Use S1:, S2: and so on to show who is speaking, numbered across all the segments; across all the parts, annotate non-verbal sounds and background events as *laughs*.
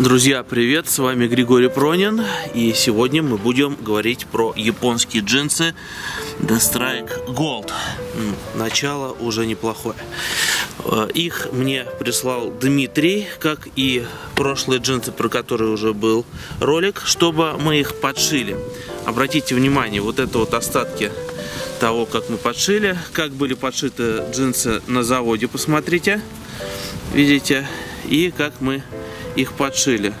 S1: Друзья, привет! С вами Григорий Пронин. И сегодня мы будем говорить про японские джинсы The Strike Gold. Начало уже неплохое. Э, их мне прислал Дмитрий, как и прошлые джинсы, про которые уже был ролик, чтобы мы их подшили. Обратите внимание, вот это вот остатки того, как мы подшили. Как были подшиты джинсы на заводе, посмотрите. Видите? И как мы их подшили.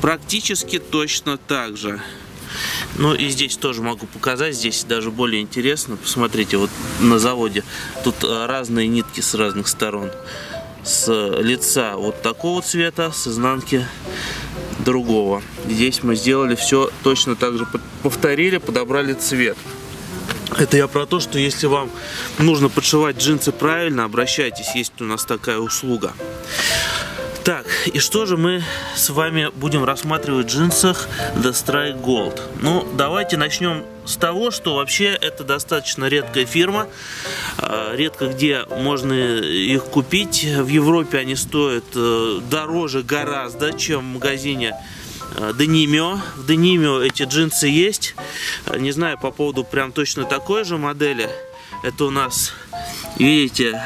S1: Практически точно так же. Ну и здесь тоже могу показать, здесь даже более интересно. Посмотрите, вот на заводе тут э, разные нитки с разных сторон. С лица вот такого цвета, с изнанки другого. Здесь мы сделали все точно так же, повторили, подобрали цвет. Это я про то, что если вам нужно подшивать джинсы правильно, обращайтесь, есть у нас такая услуга. Так, и что же мы с вами будем рассматривать в джинсах The Strike Gold? Ну, давайте начнем с того, что вообще это достаточно редкая фирма. А, редко где можно их купить. В Европе они стоят э, дороже гораздо, чем в магазине Денимио. В Денимио эти джинсы есть. Не знаю по поводу прям точно такой же модели. Это у нас видите,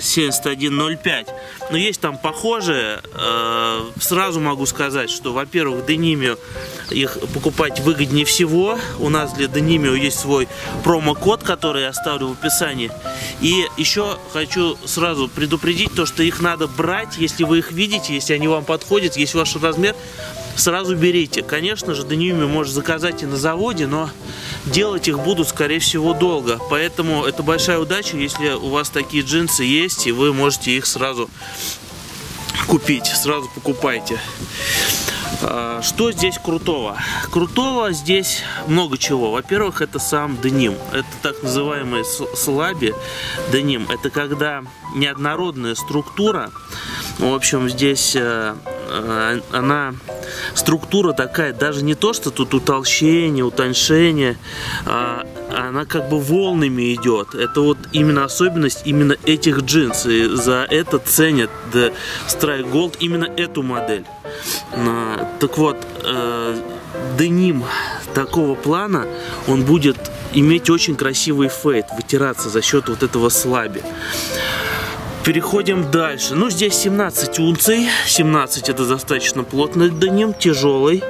S1: 7105. Э, Но есть там похожие. Э, сразу могу сказать, что, во-первых, Денимио их покупать выгоднее всего. У нас для Денимио есть свой промокод, который я оставлю в описании. И еще хочу сразу предупредить то, что их надо брать, если вы их видите, если они вам подходят, есть ваш размер, сразу берите. Конечно же, Денимио можно заказать и на заводе, но делать их будут, скорее всего, долго. Поэтому это большая удача, если у вас такие джинсы есть, и вы можете их сразу купить, сразу покупайте. А, что здесь крутого? Крутого здесь много чего. Во-первых, это сам деним. Это так называемый слаби деним. Это когда неоднородная структура. В общем, здесь э, она структура такая, даже не то, что тут утолщение, утоньшение, а она как бы волнами идет. Это вот именно особенность именно этих джинс. И за это ценят The Strike Gold именно эту модель. Так вот, э, деним такого плана, он будет иметь очень красивый фейт, вытираться за счет вот этого слаби. Переходим дальше. Ну, здесь 17 унций. 17 это достаточно плотный деним, тяжелый.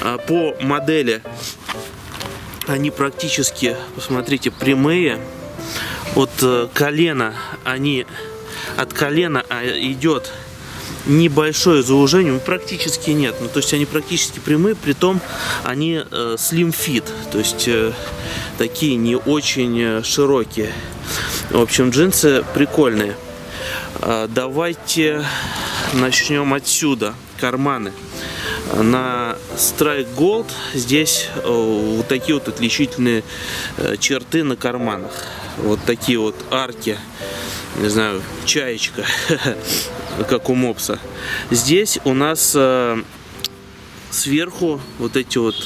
S1: А, по модели они практически, посмотрите, прямые. От э, колена они, от колена а, идет небольшое заужение, ну, практически нет. Ну, то есть они практически прямые, при том они э, slim fit, то есть э, такие не очень широкие. В общем, джинсы прикольные. А, давайте начнем отсюда. Карманы. На Strike Gold здесь э, вот такие вот отличительные э, черты на карманах. Вот такие вот арки. Не знаю, чаечка, *laughs* как у мопса. Здесь у нас э, сверху вот эти вот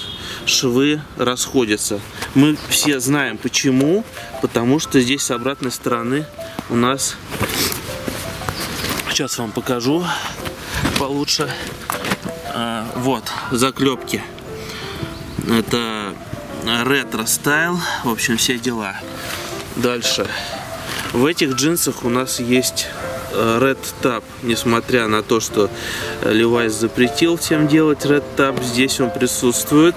S1: швы расходятся. Мы все знаем почему. Потому что здесь с обратной стороны у нас Сейчас вам покажу получше. А, вот, заклепки. Это ретро-style. В общем, все дела. Дальше. В этих джинсах у нас есть э, Red Tab, несмотря на то, что Levi's запретил всем делать Red Tab, здесь он присутствует.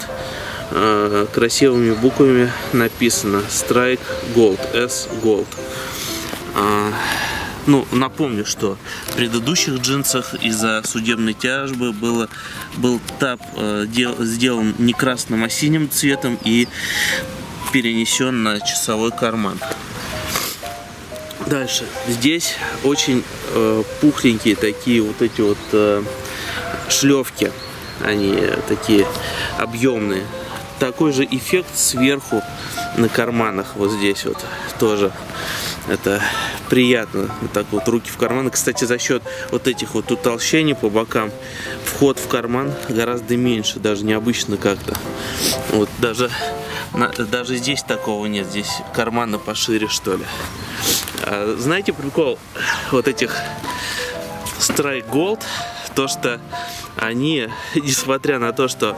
S1: Э, красивыми буквами написано Strike Gold, S Gold. Ну, напомню, что в предыдущих джинсах из-за судебной тяжбы было, был тап э, дел, сделан не красным, а синим цветом и перенесен на часовой карман. Дальше. Здесь очень э, пухленькие такие вот эти вот э, шлевки. Они такие объемные. Такой же эффект сверху на карманах вот здесь вот тоже. Это приятно. Вот так вот руки в карманы. Кстати, за счет вот этих вот утолщений по бокам вход в карман гораздо меньше, даже необычно как-то. Вот даже, даже здесь такого нет. Здесь карманы пошире, что ли. А, знаете прикол вот этих Strike Gold? То, что они, *laughs* несмотря на то, что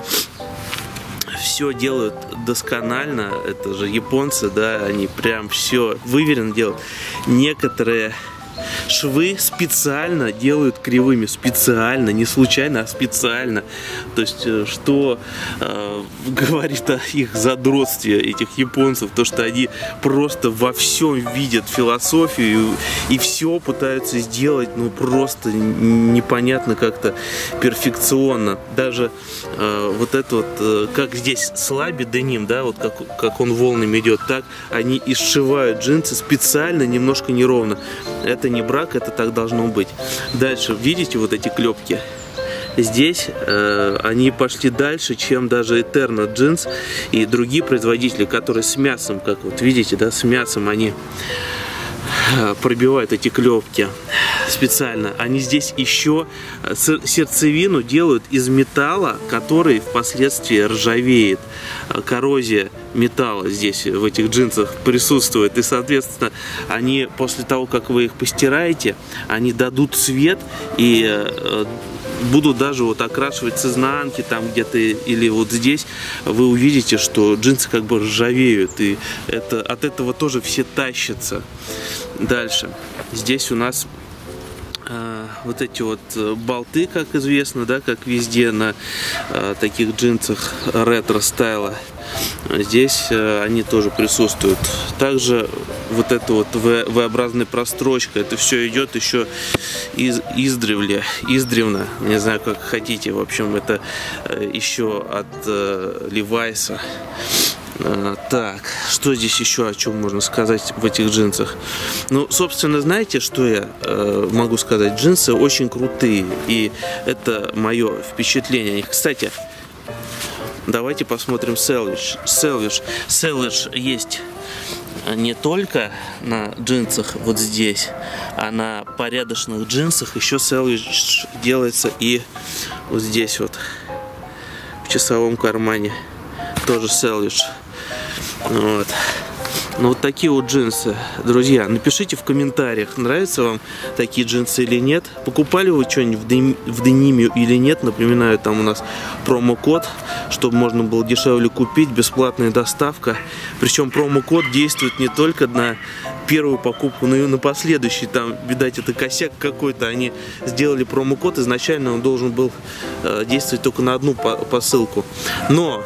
S1: все делают досконально, это же японцы, да, они прям все выверенно делают. Некоторые швы специально делают кривыми, специально, не случайно, а специально. То есть, э, что э, *laughs* говорит о их задротстве, этих японцев, то, что они просто во всем видят философию и все пытаются сделать, ну, просто непонятно как-то перфекционно. Даже э, вот это вот, э, как здесь слаби деним, да, вот как, как он волнами идет, так они и сшивают джинсы специально немножко неровно. Это не брак, это так должно быть. Дальше, видите вот эти клепки? Здесь э, они пошли дальше, чем даже Eterno Jeans и другие производители, которые с мясом, как вот видите, да, с мясом они *clears throat* пробивают эти клепки специально. Они здесь еще э, сердцевину делают из металла, который впоследствии ржавеет. Э, коррозия металла здесь в этих джинсах присутствует. И, соответственно, они после того, как вы их постираете, они дадут цвет и будут даже вот окрашивать с изнанки там где-то или вот здесь, вы увидите, что джинсы как бы ржавеют. И это, от этого тоже все тащатся. Дальше. Здесь у нас вот эти вот э, болты, как известно, да, как везде на а, таких джинсах ретро-стайла. Здесь а, они тоже присутствуют. Также вот эта вот V-образная прострочка, это все идет еще из, издревле, издревно, не знаю, как хотите. В общем, это э, еще от э, Левайса. А, так, что здесь еще о чем можно сказать в этих джинсах? Ну, собственно, знаете, что я э, могу сказать? Джинсы очень крутые, и это мое впечатление о них. Кстати, давайте посмотрим Selvish. Selvish. Selvish есть не только на джинсах вот здесь, а на порядочных джинсах еще Selvish делается и вот здесь вот, в часовом кармане. Тоже Selvish. Вот. Ну вот такие вот джинсы. Друзья, напишите в комментариях, нравятся вам такие джинсы или нет. Покупали вы что-нибудь в дениме или нет. Напоминаю, там у нас промокод, чтобы можно было дешевле купить, бесплатная доставка. Причем промокод действует не только на первую покупку, но и на последующий. Там, видать, это косяк какой-то. Они сделали промокод. Изначально он должен был э, действовать только на одну посылку. Но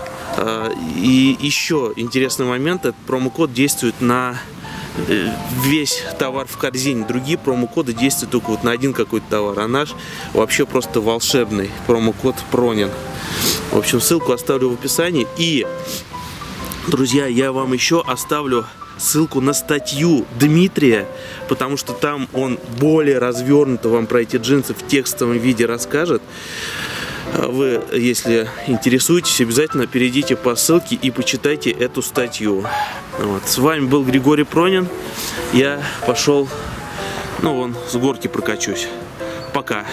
S1: и еще интересный момент, этот промокод действует на э, весь товар в корзине. Другие промокоды действуют только вот на один какой-то товар, а наш вообще просто волшебный промокод Пронин. В общем, ссылку оставлю в описании. И, друзья, я вам еще оставлю ссылку на статью Дмитрия, потому что там он более развернуто вам про эти джинсы в текстовом виде расскажет. Вы, если интересуетесь, обязательно перейдите по ссылке и почитайте эту статью. Вот. С вами был Григорий Пронин. Я пошел, ну вон, с горки прокачусь. Пока.